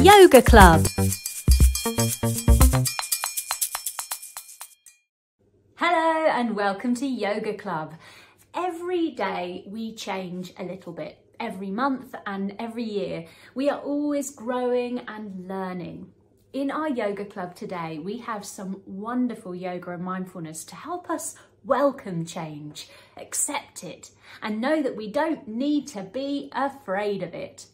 Yoga Club. Hello and welcome to Yoga Club. Every day we change a little bit. Every month and every year, we are always growing and learning. In our yoga club today, we have some wonderful yoga and mindfulness to help us welcome change, accept it, and know that we don't need to be afraid of it.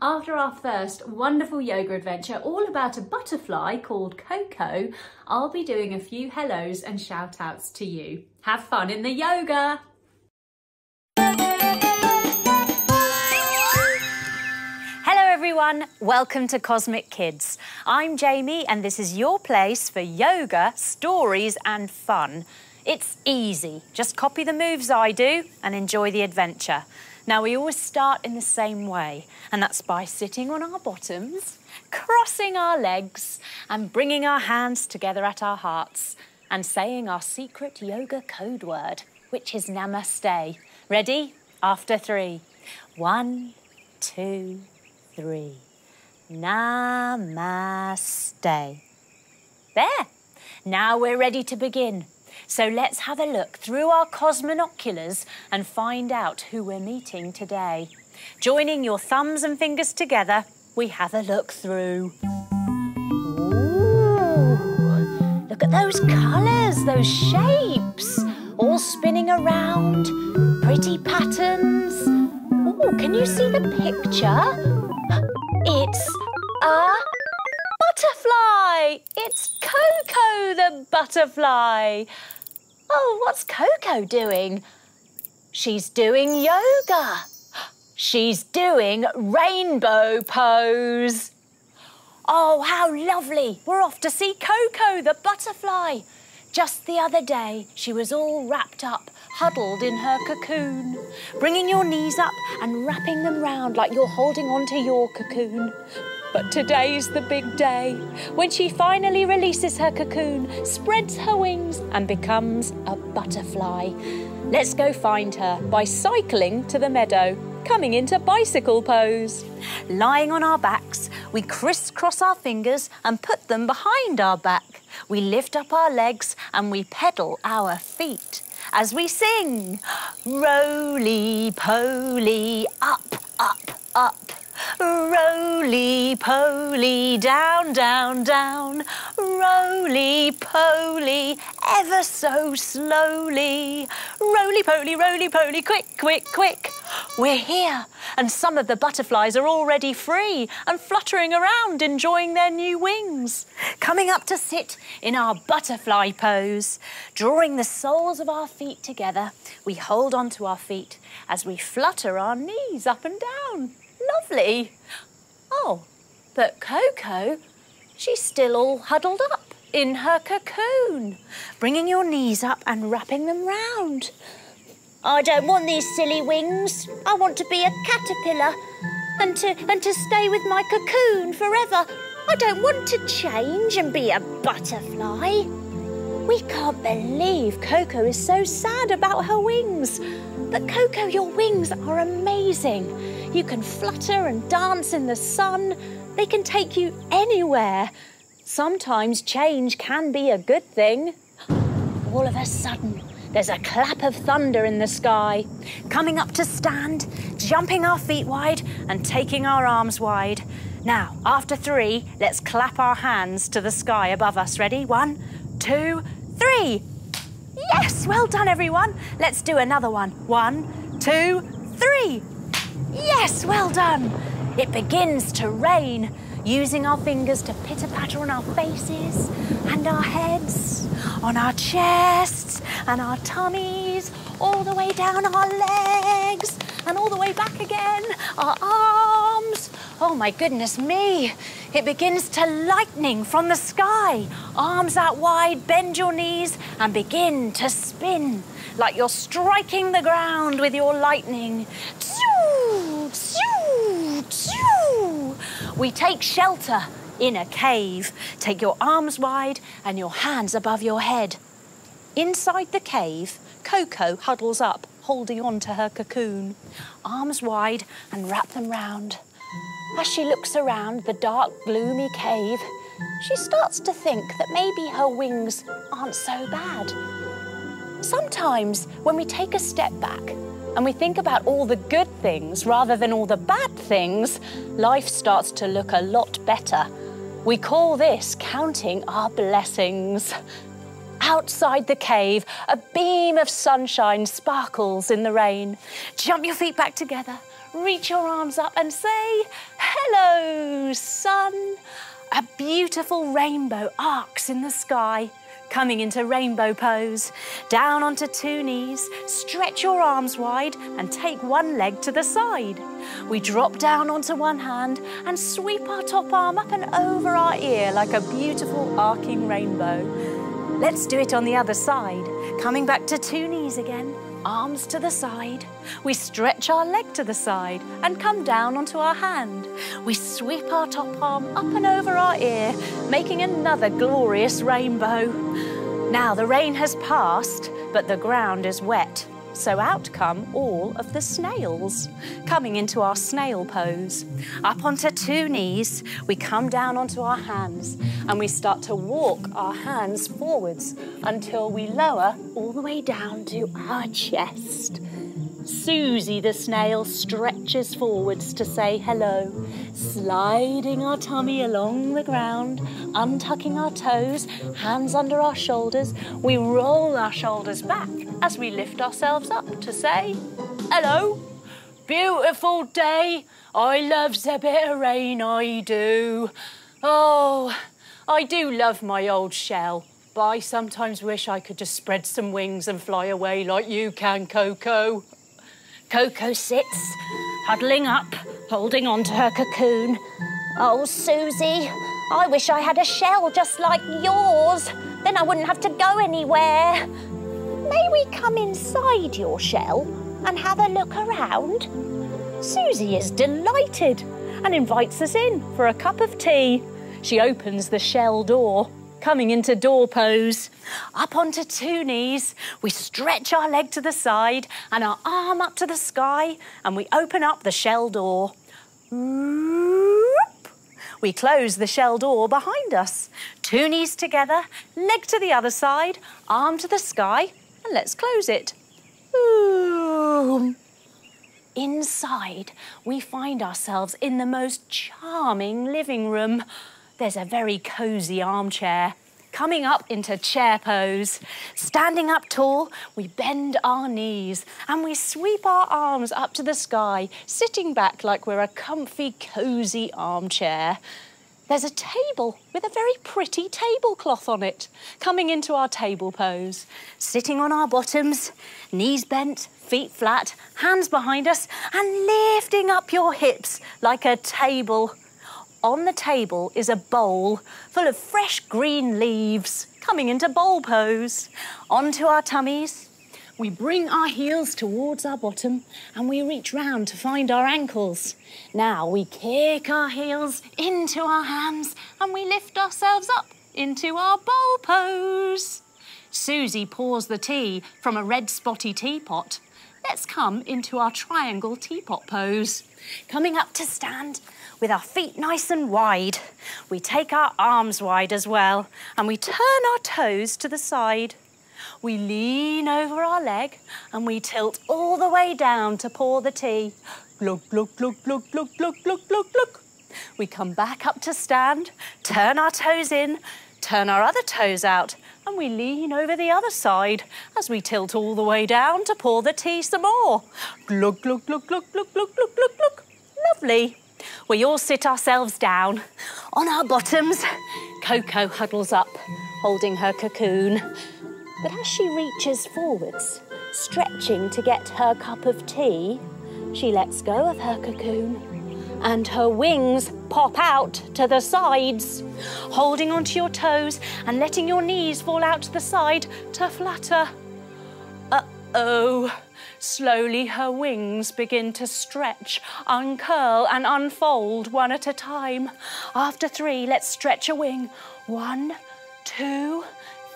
After our first wonderful yoga adventure, all about a butterfly called Coco, I'll be doing a few hellos and shout outs to you. Have fun in the yoga! Hello everyone, welcome to Cosmic Kids. I'm Jamie and this is your place for yoga, stories and fun. It's easy, just copy the moves I do and enjoy the adventure. Now we always start in the same way and that's by sitting on our bottoms, crossing our legs and bringing our hands together at our hearts and saying our secret yoga code word, which is Namaste. Ready? After three. One, two, three. Namaste. There. Now we're ready to begin. So let's have a look through our cosmonoculars and find out who we're meeting today. Joining your thumbs and fingers together, we have a look through. Ooh, look at those colours, those shapes, all spinning around, pretty patterns. Ooh, can you see the picture? It's a butterfly! It's Coco the butterfly. Oh, what's Coco doing? She's doing yoga. She's doing rainbow pose. Oh, how lovely. We're off to see Coco the butterfly. Just the other day, she was all wrapped up, huddled in her cocoon. Bringing your knees up and wrapping them round like you're holding on to your cocoon. But today's the big day when she finally releases her cocoon, spreads her wings, and becomes a butterfly. Let's go find her by cycling to the meadow, coming into bicycle pose. Lying on our backs, we crisscross our fingers and put them behind our back. We lift up our legs and we pedal our feet as we sing. Roly poly, up, up, up. Roly poly, down, down, down. Roly poly, ever so slowly. Roly poly, roly poly, quick, quick, quick. We're here, and some of the butterflies are already free and fluttering around, enjoying their new wings. Coming up to sit in our butterfly pose. Drawing the soles of our feet together, we hold onto our feet as we flutter our knees up and down. Lovely. Oh, but Coco, she's still all huddled up in her cocoon. Bringing your knees up and wrapping them round. I don't want these silly wings. I want to be a caterpillar and to, and to stay with my cocoon forever. I don't want to change and be a butterfly. We can't believe Coco is so sad about her wings. But Coco, your wings are amazing. You can flutter and dance in the sun. They can take you anywhere. Sometimes change can be a good thing. All of a sudden, there's a clap of thunder in the sky. Coming up to stand, jumping our feet wide and taking our arms wide. Now, after three, let's clap our hands to the sky above us. Ready? One, two, three. Yes, well done, everyone. Let's do another one. One, two, three. Yes, well done. It begins to rain, using our fingers to pitter patter on our faces and our heads, on our chests and our tummies, all the way down our legs and all the way back again, our arms. Oh my goodness me. It begins to lightning from the sky. Arms out wide, bend your knees and begin to spin like you're striking the ground with your lightning. We take shelter in a cave. Take your arms wide and your hands above your head. Inside the cave, Coco huddles up, holding on to her cocoon. Arms wide and wrap them round. As she looks around the dark, gloomy cave, she starts to think that maybe her wings aren't so bad. Sometimes, when we take a step back and we think about all the good things rather than all the bad things, life starts to look a lot better. We call this counting our blessings. Outside the cave, a beam of sunshine sparkles in the rain. Jump your feet back together, reach your arms up and say, Hello, sun. A beautiful rainbow arcs in the sky coming into rainbow pose. Down onto two knees, stretch your arms wide and take one leg to the side. We drop down onto one hand and sweep our top arm up and over our ear like a beautiful arcing rainbow. Let's do it on the other side, coming back to two knees again arms to the side. We stretch our leg to the side and come down onto our hand. We sweep our top arm up and over our ear, making another glorious rainbow. Now the rain has passed, but the ground is wet. So out come all of the snails, coming into our snail pose. Up onto two knees, we come down onto our hands and we start to walk our hands forwards until we lower all the way down to our chest. Susie the snail stretches forwards to say hello, sliding our tummy along the ground, untucking our toes, hands under our shoulders. We roll our shoulders back as we lift ourselves up to say hello. Beautiful day. I loves a bit of rain, I do. Oh, I do love my old shell, but I sometimes wish I could just spread some wings and fly away like you can, Coco. Coco sits, huddling up, holding on to her cocoon. Oh, Susie, I wish I had a shell just like yours. Then I wouldn't have to go anywhere. May we come inside your shell and have a look around? Susie is delighted and invites us in for a cup of tea. She opens the shell door coming into door pose. Up onto two knees, we stretch our leg to the side and our arm up to the sky and we open up the shell door. We close the shell door behind us. Two knees together, leg to the other side, arm to the sky, and let's close it. Inside, we find ourselves in the most charming living room. There's a very cosy armchair. Coming up into chair pose. Standing up tall, we bend our knees and we sweep our arms up to the sky, sitting back like we're a comfy, cosy armchair. There's a table with a very pretty tablecloth on it. Coming into our table pose. Sitting on our bottoms, knees bent, feet flat, hands behind us, and lifting up your hips like a table on the table is a bowl full of fresh green leaves coming into bowl pose. Onto our tummies. We bring our heels towards our bottom and we reach round to find our ankles. Now we kick our heels into our hands, and we lift ourselves up into our bowl pose. Susie pours the tea from a red spotty teapot. Let's come into our triangle teapot pose. Coming up to stand, with our feet nice and wide, we take our arms wide as well, and we turn our toes to the side. We lean over our leg and we tilt all the way down to pour the tea. Look, look, look, look, look, look, look, look, look. We come back up to stand, turn our toes in, turn our other toes out, and we lean over the other side as we tilt all the way down to pour the tea some more. Look, look, look, look, look, look, look, look, look. Lovely. We all sit ourselves down on our bottoms. Coco huddles up, holding her cocoon. But as she reaches forwards, stretching to get her cup of tea, she lets go of her cocoon and her wings pop out to the sides. Holding onto your toes and letting your knees fall out to the side to flutter. Uh oh. Slowly her wings begin to stretch, uncurl and unfold one at a time. After three, let's stretch a wing. One, two,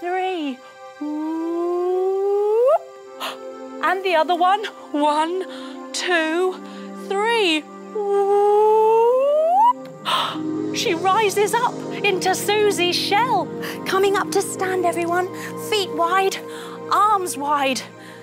three. And the other one. One, two, three. She rises up into Susie's shell. Coming up to stand, everyone. Feet wide, arms wide.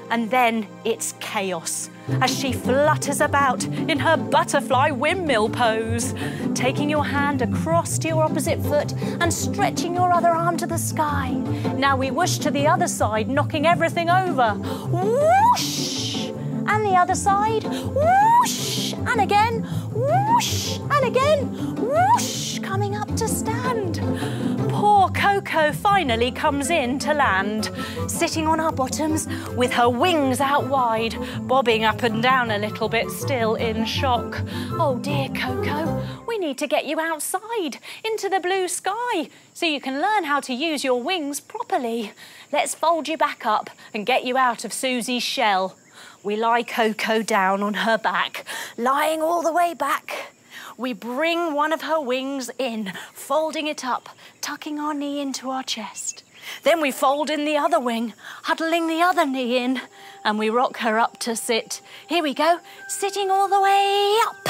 And then it's chaos as she flutters about in her butterfly windmill pose, taking your hand across to your opposite foot and stretching your other arm to the sky. Now we whoosh to the other side, knocking everything over. Whoosh! And the other side. Whoosh! And again. Whoosh! And again. Whoosh! Coming up to stand. Coco finally comes in to land, sitting on our bottoms with her wings out wide, bobbing up and down a little bit, still in shock. Oh dear, Coco, we need to get you outside into the blue sky so you can learn how to use your wings properly. Let's fold you back up and get you out of Susie's shell. We lie Coco down on her back, lying all the way back. We bring one of her wings in, folding it up, tucking our knee into our chest. Then we fold in the other wing, huddling the other knee in, and we rock her up to sit. Here we go, sitting all the way up.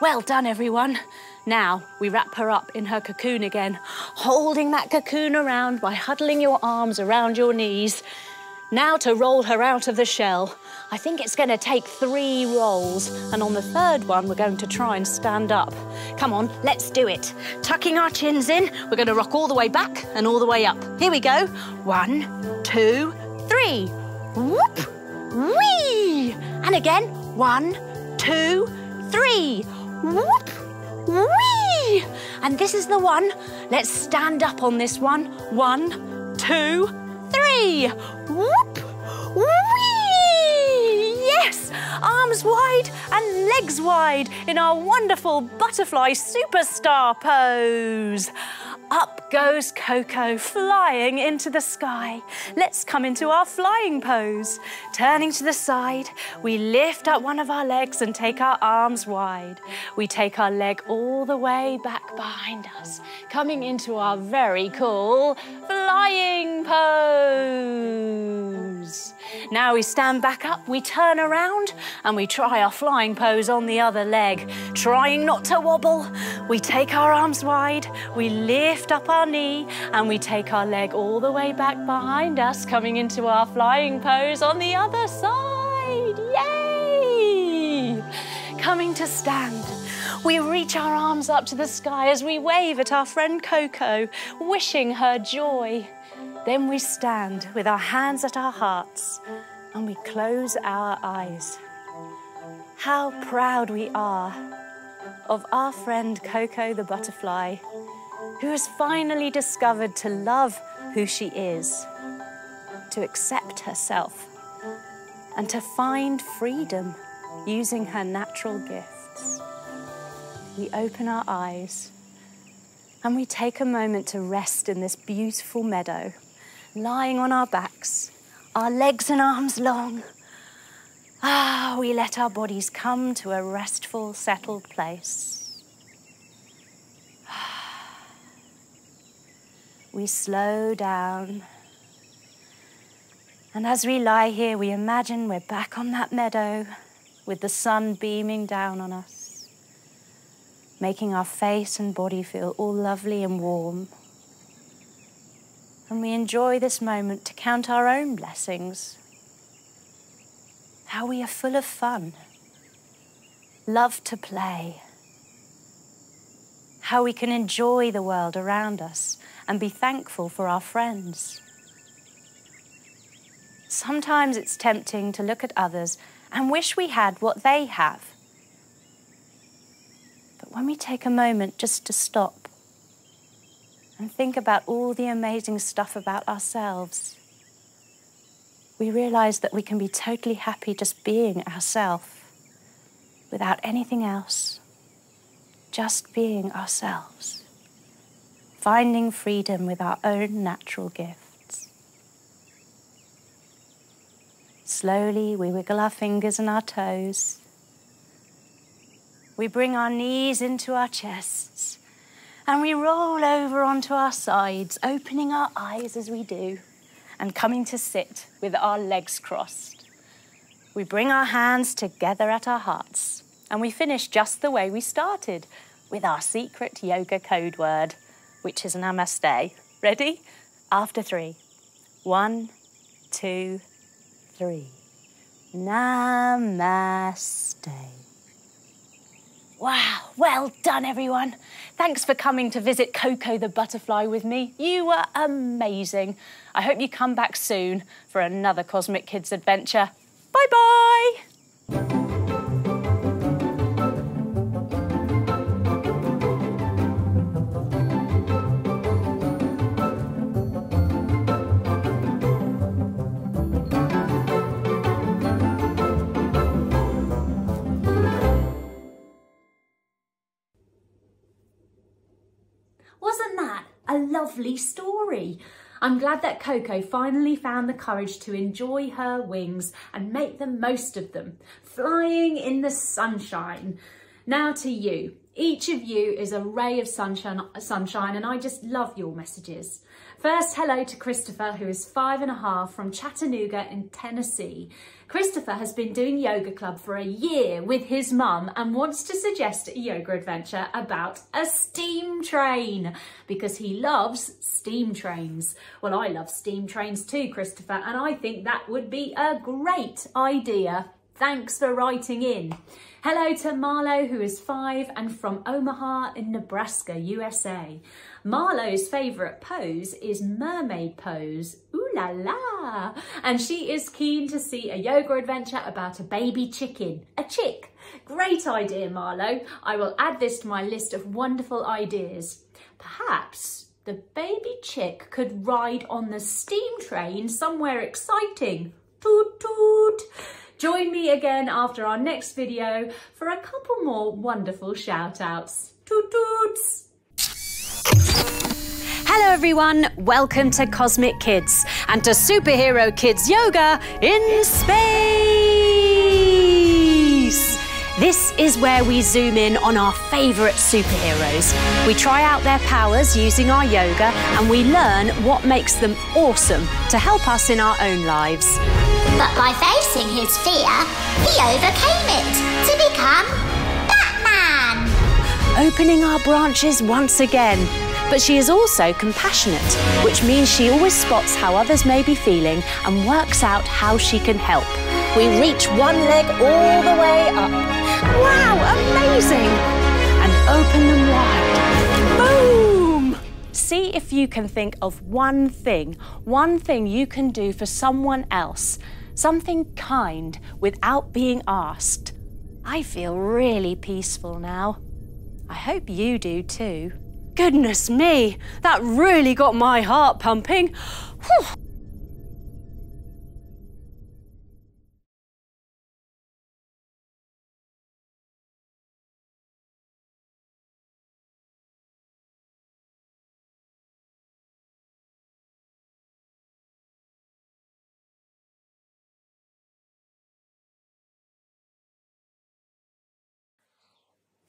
Well done, everyone. Now we wrap her up in her cocoon again, holding that cocoon around by huddling your arms around your knees. Now to roll her out of the shell. I think it's going to take three rolls, and on the third one, we're going to try and stand up. Come on, let's do it. Tucking our chins in, we're going to rock all the way back and all the way up. Here we go. One, two, three. Whoop! Whee! And again. One, two, three. Whoop! Whee! And this is the one. Let's stand up on this one. One, two, three. Whoop! Whee! Yes! Arms wide and legs wide in our wonderful butterfly superstar pose. Up goes Coco, flying into the sky. Let's come into our flying pose. Turning to the side, we lift up one of our legs and take our arms wide. We take our leg all the way back behind us, coming into our very cool flying pose. Now we stand back up, we turn around, and we try our flying pose on the other leg. Trying not to wobble, we take our arms wide, we lift up our knee, and we take our leg all the way back behind us, coming into our flying pose on the other side. Yay! Coming to stand. We reach our arms up to the sky as we wave at our friend Coco, wishing her joy. Then we stand with our hands at our hearts and we close our eyes. How proud we are of our friend Coco the butterfly, who has finally discovered to love who she is, to accept herself, and to find freedom using her natural gifts. We open our eyes and we take a moment to rest in this beautiful meadow lying on our backs, our legs and arms long. Ah, we let our bodies come to a restful, settled place. We slow down. And as we lie here, we imagine we're back on that meadow with the sun beaming down on us, making our face and body feel all lovely and warm and we enjoy this moment to count our own blessings. How we are full of fun, love to play, how we can enjoy the world around us and be thankful for our friends. Sometimes it's tempting to look at others and wish we had what they have. But when we take a moment just to stop and think about all the amazing stuff about ourselves, we realize that we can be totally happy just being ourselves without anything else, just being ourselves, finding freedom with our own natural gifts. Slowly, we wiggle our fingers and our toes. We bring our knees into our chests and we roll over onto our sides, opening our eyes as we do, and coming to sit with our legs crossed. We bring our hands together at our hearts, and we finish just the way we started, with our secret yoga code word, which is namaste. Ready? After three. One, two, three. Namaste. Wow, well done, everyone. Thanks for coming to visit Coco the butterfly with me. You were amazing. I hope you come back soon for another Cosmic Kids adventure. Bye Wasn't that a lovely story? I'm glad that Coco finally found the courage to enjoy her wings and make the most of them, flying in the sunshine. Now to you. Each of you is a ray of sunshine, sunshine and I just love your messages. First, hello to Christopher, who is five and a half from Chattanooga in Tennessee. Christopher has been doing yoga club for a year with his mum and wants to suggest a yoga adventure about a steam train because he loves steam trains. Well, I love steam trains too, Christopher, and I think that would be a great idea. Thanks for writing in. Hello to Marlo, who is five and from Omaha in Nebraska, USA. Marlo's favourite pose is mermaid pose. Ooh la la! And she is keen to see a yoga adventure about a baby chicken. A chick. Great idea, Marlo. I will add this to my list of wonderful ideas. Perhaps the baby chick could ride on the steam train somewhere exciting. Toot toot! Join me again after our next video for a couple more wonderful shout outs. Toot toots! Hello, everyone. Welcome to Cosmic Kids and to Superhero Kids Yoga in Space. This is where we zoom in on our favourite superheroes. We try out their powers using our yoga and we learn what makes them awesome to help us in our own lives. But by facing his fear, he overcame it to become Batman. Opening our branches once again. But she is also compassionate, which means she always spots how others may be feeling and works out how she can help. We reach one leg all the way up. Wow, amazing! And open them wide. Boom! See if you can think of one thing, one thing you can do for someone else, something kind without being asked. I feel really peaceful now. I hope you do too. Goodness me, that really got my heart pumping. Whew.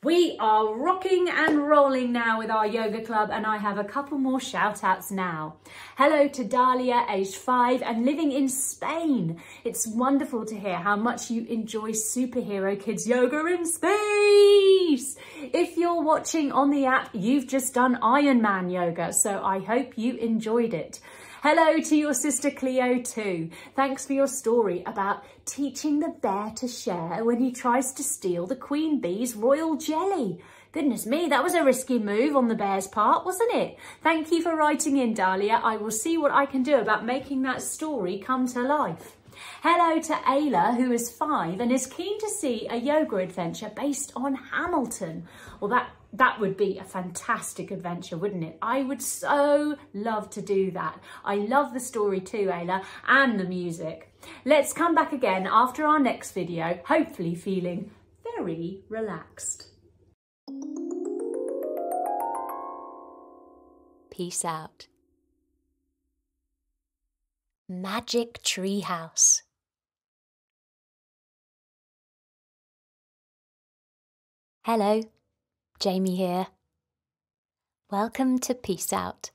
We are rocking and rolling now with our yoga club and I have a couple more shout outs now. Hello to Dahlia, aged five and living in Spain. It's wonderful to hear how much you enjoy superhero kids yoga in space. If you're watching on the app, you've just done Iron Man yoga, so I hope you enjoyed it. Hello to your sister Cleo too. Thanks for your story about teaching the bear to share when he tries to steal the queen bee's royal jelly. Goodness me, that was a risky move on the bear's part, wasn't it? Thank you for writing in, Dahlia. I will see what I can do about making that story come to life. Hello to Ayla, who is five and is keen to see a yoga adventure based on Hamilton. Well, that that would be a fantastic adventure, wouldn't it? I would so love to do that. I love the story too, Ayla, and the music. Let's come back again after our next video, hopefully feeling very relaxed. Peace out. Magic Treehouse. Hello. Jamie here. Welcome to Peace Out.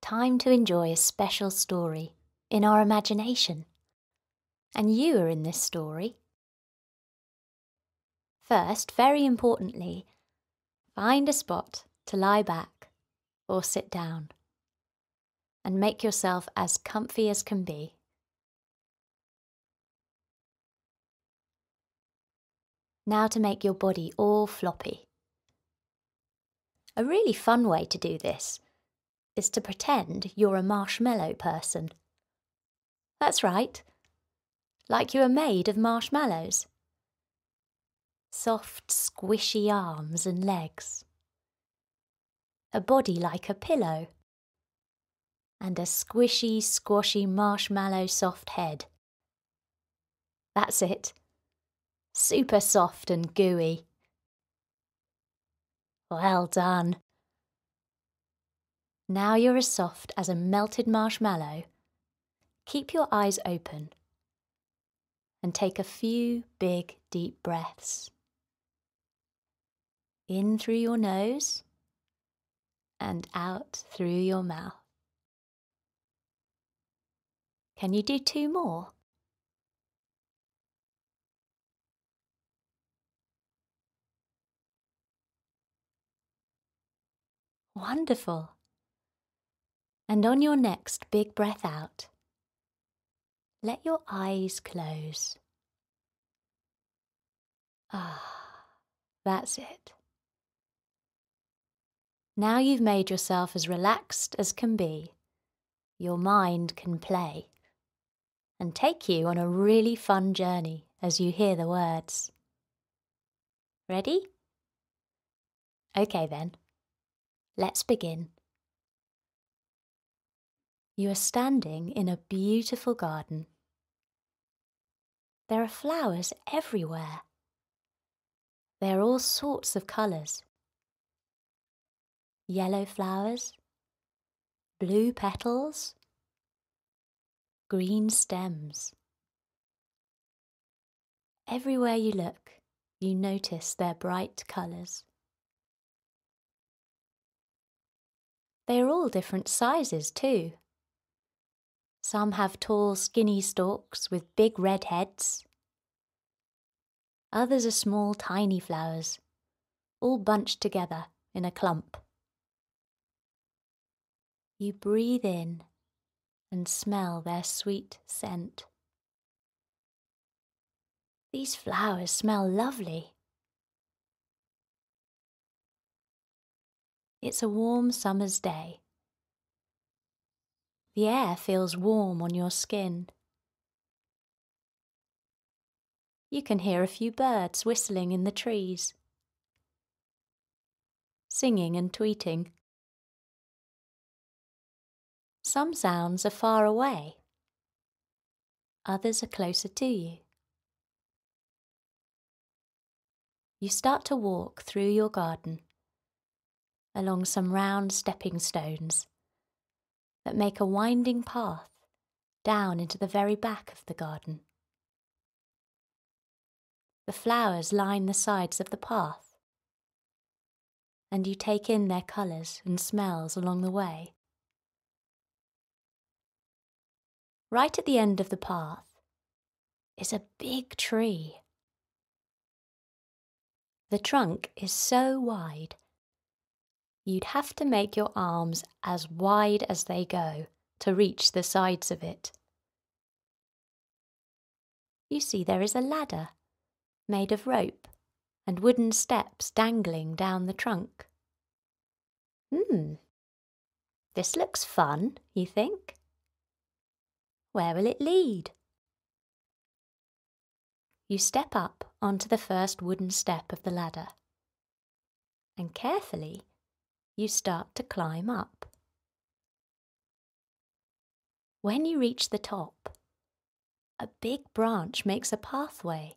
Time to enjoy a special story in our imagination. And you are in this story. First, very importantly, find a spot to lie back or sit down and make yourself as comfy as can be. Now to make your body all floppy. A really fun way to do this is to pretend you're a marshmallow person. That's right, like you are made of marshmallows. Soft, squishy arms and legs. A body like a pillow. And a squishy, squashy marshmallow soft head. That's it. Super soft and gooey. Well done. Now you're as soft as a melted marshmallow. Keep your eyes open and take a few big, deep breaths. In through your nose and out through your mouth. Can you do two more? Wonderful. And on your next big breath out, let your eyes close. Ah, that's it. Now you've made yourself as relaxed as can be, your mind can play and take you on a really fun journey as you hear the words. Ready? Okay then. Let's begin. You are standing in a beautiful garden. There are flowers everywhere. There are all sorts of colours. Yellow flowers, blue petals, green stems. Everywhere you look, you notice their bright colours. They are all different sizes too. Some have tall, skinny stalks with big red heads. Others are small, tiny flowers, all bunched together in a clump. You breathe in and smell their sweet scent. These flowers smell lovely. It's a warm summer's day. The air feels warm on your skin. You can hear a few birds whistling in the trees, singing and tweeting. Some sounds are far away, others are closer to you. You start to walk through your garden along some round stepping stones that make a winding path down into the very back of the garden. The flowers line the sides of the path, and you take in their colours and smells along the way. Right at the end of the path is a big tree. The trunk is so wide you'd have to make your arms as wide as they go to reach the sides of it. You see, there is a ladder made of rope and wooden steps dangling down the trunk. Hmm, this looks fun, you think? Where will it lead? You step up onto the first wooden step of the ladder and carefully you start to climb up. When you reach the top, a big branch makes a pathway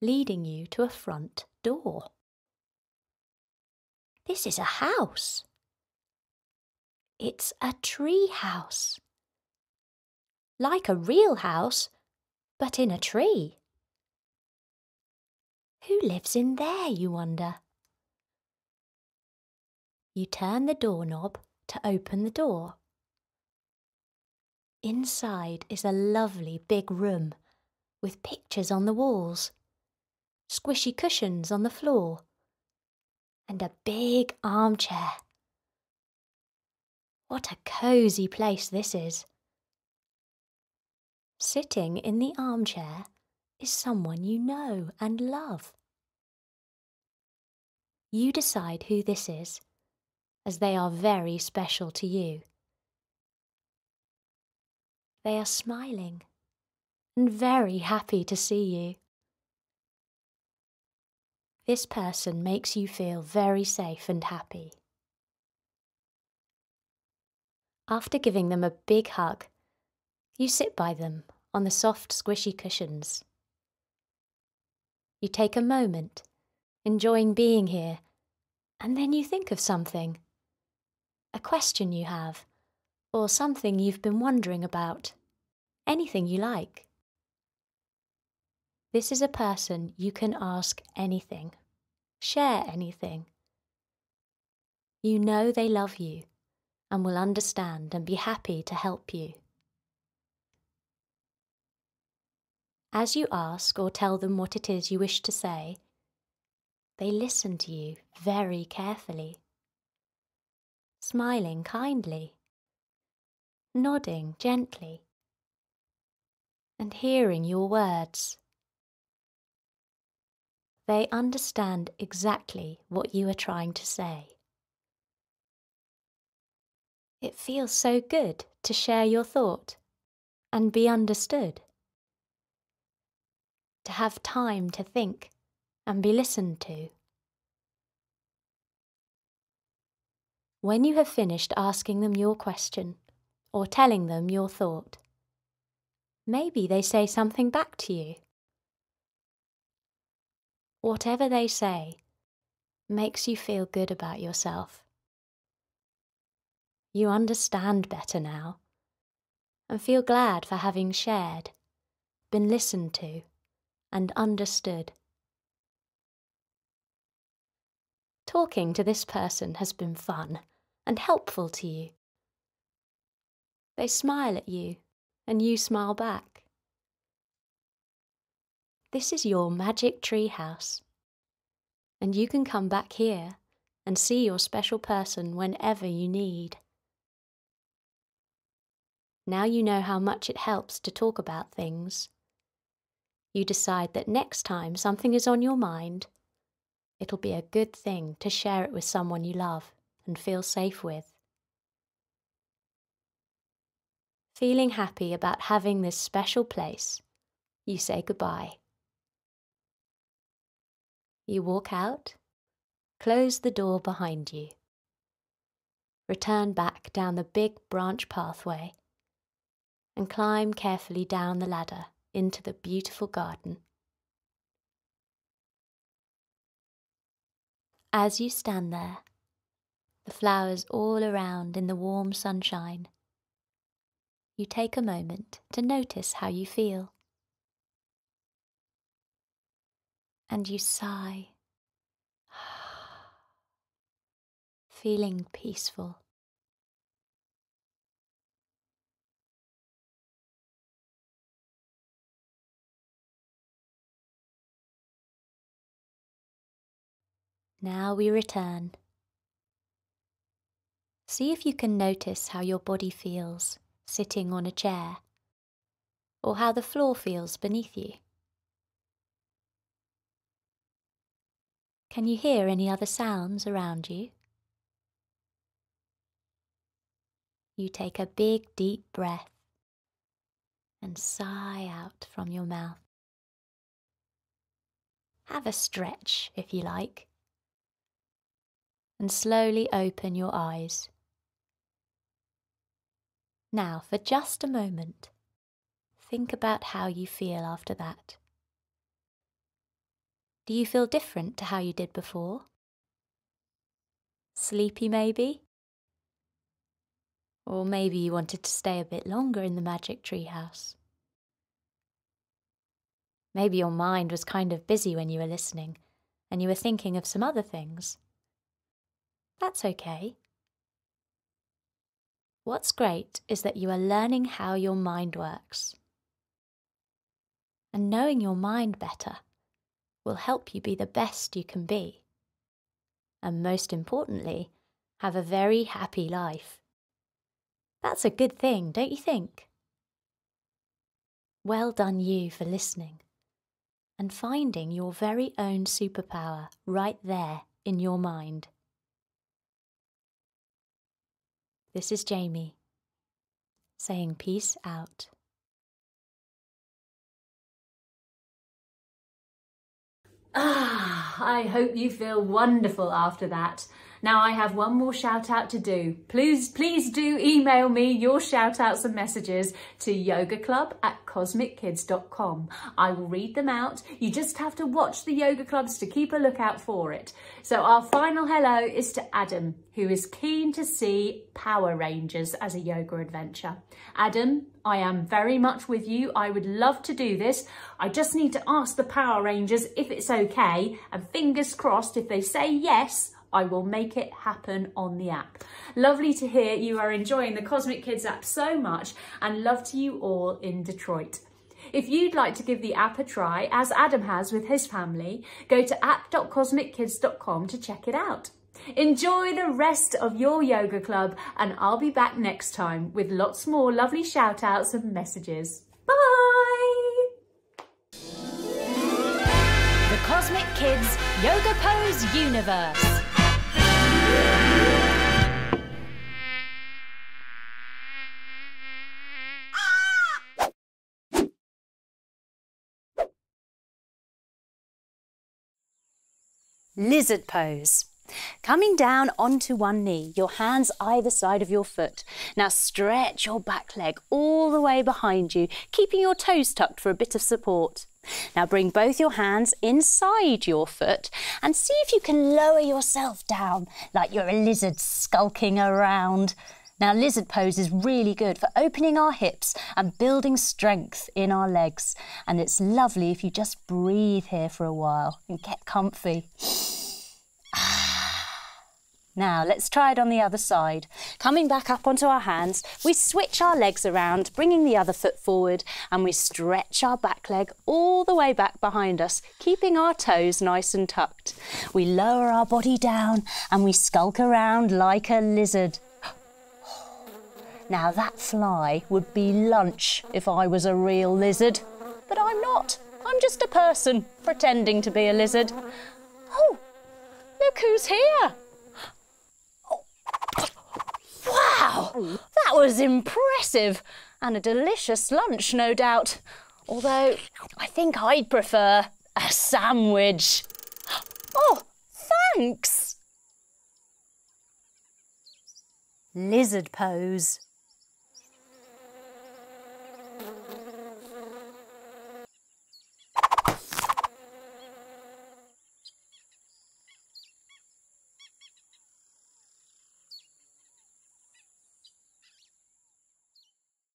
leading you to a front door. This is a house. It's a tree house. Like a real house, but in a tree. Who lives in there, you wonder? You turn the doorknob to open the door. Inside is a lovely big room with pictures on the walls squishy cushions on the floor, and a big armchair. What a cosy place this is. Sitting in the armchair is someone you know and love. You decide who this is, as they are very special to you. They are smiling and very happy to see you. This person makes you feel very safe and happy. After giving them a big hug, you sit by them on the soft, squishy cushions. You take a moment, enjoying being here, and then you think of something. A question you have, or something you've been wondering about. Anything you like. This is a person you can ask anything, share anything. You know they love you and will understand and be happy to help you. As you ask or tell them what it is you wish to say, they listen to you very carefully, smiling kindly, nodding gently, and hearing your words. They understand exactly what you are trying to say. It feels so good to share your thought and be understood. To have time to think and be listened to. When you have finished asking them your question or telling them your thought, maybe they say something back to you. Whatever they say makes you feel good about yourself. You understand better now and feel glad for having shared, been listened to, and understood. Talking to this person has been fun and helpful to you. They smile at you and you smile back. This is your magic tree house, and you can come back here and see your special person whenever you need. Now you know how much it helps to talk about things. You decide that next time something is on your mind, it'll be a good thing to share it with someone you love and feel safe with. Feeling happy about having this special place, you say goodbye. You walk out, close the door behind you, return back down the big branch pathway, and climb carefully down the ladder into the beautiful garden. As you stand there, the flowers all around in the warm sunshine, you take a moment to notice how you feel. and you sigh, feeling peaceful. Now we return. See if you can notice how your body feels sitting on a chair, or how the floor feels beneath you. Can you hear any other sounds around you? You take a big deep breath and sigh out from your mouth. Have a stretch if you like. And slowly open your eyes. Now, for just a moment, think about how you feel after that. Do you feel different to how you did before? Sleepy, maybe? Or maybe you wanted to stay a bit longer in the magic treehouse. Maybe your mind was kind of busy when you were listening and you were thinking of some other things. That's okay. What's great is that you are learning how your mind works. And knowing your mind better will help you be the best you can be. And most importantly, have a very happy life. That's a good thing, don't you think? Well done, you, for listening and finding your very own superpower right there in your mind. This is Jamie saying peace out. Ah, I hope you feel wonderful after that. Now I have one more shout out to do. Please, please do email me your shout outs and messages to yogaclub at cosmickids.com. I will read them out. You just have to watch the yoga clubs to keep a lookout for it. So our final hello is to Adam, who is keen to see Power Rangers as a yoga adventure. Adam, I am very much with you. I would love to do this. I just need to ask the Power Rangers if it's okay and fingers crossed if they say yes, I will make it happen on the app. Lovely to hear you are enjoying the Cosmic Kids app so much and love to you all in Detroit. If you'd like to give the app a try, as Adam has with his family, go to app.cosmickids.com to check it out. Enjoy the rest of your yoga club and I'll be back next time with lots more lovely shout outs and messages. Bye! The Cosmic Kids Yoga Pose Universe. Lizard pose. Coming down onto one knee, your hands either side of your foot. Now stretch your back leg all the way behind you, keeping your toes tucked for a bit of support. Now bring both your hands inside your foot and see if you can lower yourself down like you're a lizard skulking around. Now, lizard pose is really good for opening our hips and building strength in our legs. And it's lovely if you just breathe here for a while and get comfy. Ah. Now let's try it on the other side. Coming back up onto our hands, we switch our legs around, bringing the other foot forward, and we stretch our back leg all the way back behind us, keeping our toes nice and tucked. We lower our body down and we skulk around like a lizard. Now that fly would be lunch if I was a real lizard, but I'm not. I'm just a person pretending to be a lizard. Oh, look who's here. Wow, that was impressive and a delicious lunch, no doubt. Although I think I'd prefer a sandwich. Oh, thanks. Lizard pose.